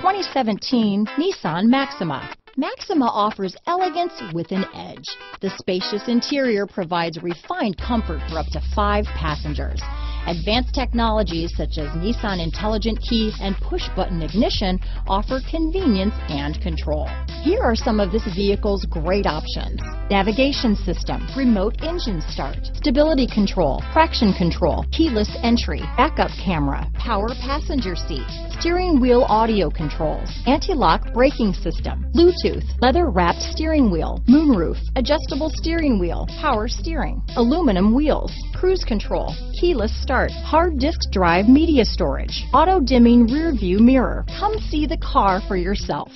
2017 Nissan Maxima. Maxima offers elegance with an edge. The spacious interior provides refined comfort for up to five passengers. Advanced technologies such as Nissan Intelligent Key and push-button ignition offer convenience and control. Here are some of this vehicle's great options. Navigation system, remote engine start, stability control, traction control, keyless entry, backup camera, power passenger seat, steering wheel audio controls, anti-lock braking system, Bluetooth, leather wrapped steering wheel, moonroof, adjustable steering wheel, power steering, aluminum wheels, cruise control, keyless start, hard disk drive media storage, auto dimming rear view mirror. Come see the car for yourself.